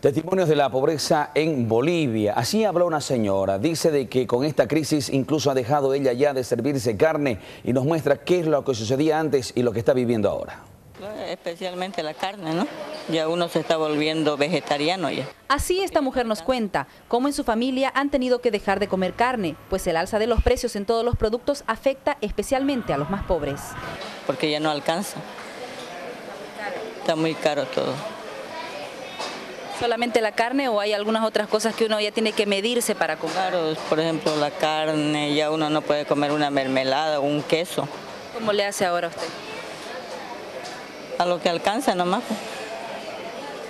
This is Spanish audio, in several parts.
Testimonios de la pobreza en Bolivia. Así habló una señora. Dice de que con esta crisis incluso ha dejado ella ya de servirse carne y nos muestra qué es lo que sucedía antes y lo que está viviendo ahora. Especialmente la carne, ¿no? Ya uno se está volviendo vegetariano ya. Así esta mujer nos cuenta cómo en su familia han tenido que dejar de comer carne, pues el alza de los precios en todos los productos afecta especialmente a los más pobres. Porque ya no alcanza. Está muy caro todo solamente la carne o hay algunas otras cosas que uno ya tiene que medirse para comer? Claro, por ejemplo la carne, ya uno no puede comer una mermelada o un queso. ¿Cómo le hace ahora usted? A lo que alcanza nomás. Pues.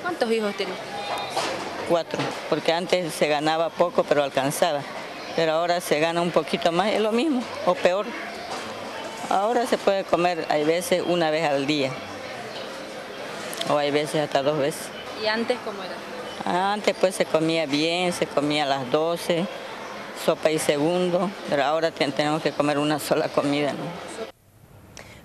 ¿Cuántos hijos tiene Cuatro, porque antes se ganaba poco pero alcanzaba, pero ahora se gana un poquito más, es lo mismo o peor. Ahora se puede comer, hay veces una vez al día, o hay veces hasta dos veces. ¿Y antes cómo era? Antes pues se comía bien, se comía a las 12, sopa y segundo, pero ahora tenemos que comer una sola comida.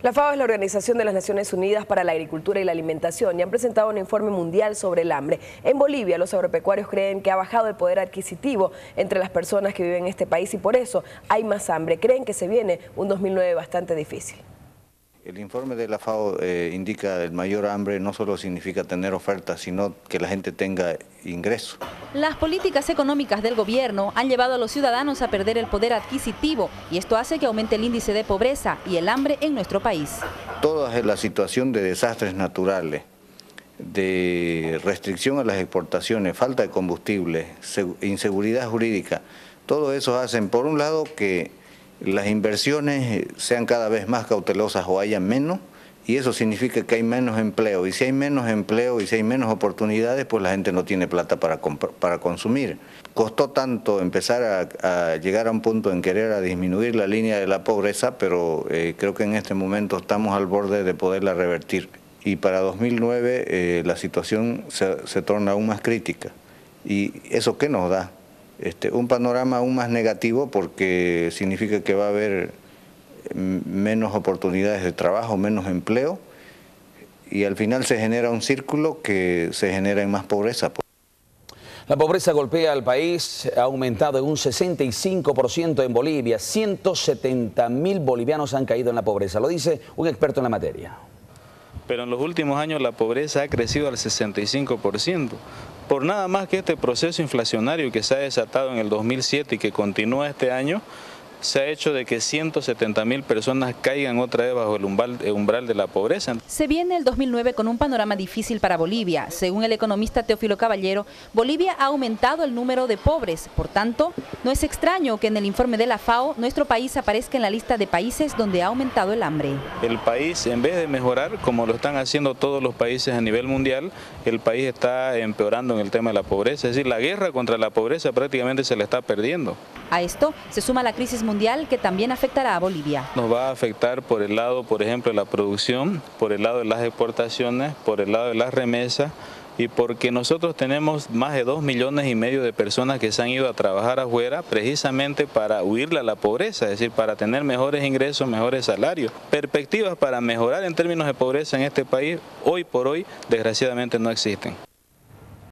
La FAO es la Organización de las Naciones Unidas para la Agricultura y la Alimentación y han presentado un informe mundial sobre el hambre. En Bolivia los agropecuarios creen que ha bajado el poder adquisitivo entre las personas que viven en este país y por eso hay más hambre. Creen que se viene un 2009 bastante difícil. El informe de la FAO eh, indica el mayor hambre no solo significa tener oferta, sino que la gente tenga ingreso. Las políticas económicas del gobierno han llevado a los ciudadanos a perder el poder adquisitivo y esto hace que aumente el índice de pobreza y el hambre en nuestro país. Toda la situación de desastres naturales, de restricción a las exportaciones, falta de combustible, inseguridad jurídica, todo eso hacen por un lado que las inversiones sean cada vez más cautelosas o haya menos, y eso significa que hay menos empleo. Y si hay menos empleo y si hay menos oportunidades, pues la gente no tiene plata para, para consumir. Costó tanto empezar a, llegar a un punto en querer a disminuir la línea de la pobreza, pero eh, creo que en este momento estamos al borde de poderla revertir. Y para 2009 eh, la situación se, se torna aún más crítica. ¿Y eso qué nos da? Este, un panorama aún más negativo porque significa que va a haber menos oportunidades de trabajo, menos empleo y al final se genera un círculo que se genera en más pobreza. La pobreza golpea al país, ha aumentado en un 65% en Bolivia, 170 mil bolivianos han caído en la pobreza, lo dice un experto en la materia. Pero en los últimos años la pobreza ha crecido al 65% por nada más que este proceso inflacionario que se ha desatado en el 2007 y que continúa este año, se ha hecho de que 170 mil personas caigan otra vez bajo el umbral, de la pobreza. Se viene el 2009 con un panorama difícil para Bolivia. Según el economista Teófilo Caballero, Bolivia ha aumentado el número de pobres. Por tanto, no es extraño que en el informe de la FAO nuestro país aparezca en la lista de países donde ha aumentado el hambre. El país, en vez de mejorar, como lo están haciendo todos los países a nivel mundial, el país está empeorando en el tema de la pobreza. Es decir, la guerra contra la pobreza prácticamente se le está perdiendo. A esto se suma la crisis mundial que también afectará a Bolivia. Nos va a afectar por el lado, por ejemplo, de la producción, por el lado de las exportaciones, por el lado de las remesas y porque nosotros tenemos más de dos millones y medio de personas que se han ido a trabajar afuera precisamente para huirle a la pobreza, es decir, para tener mejores ingresos, mejores salarios. Perspectivas para mejorar en términos de pobreza en este país, hoy por hoy, desgraciadamente no existen.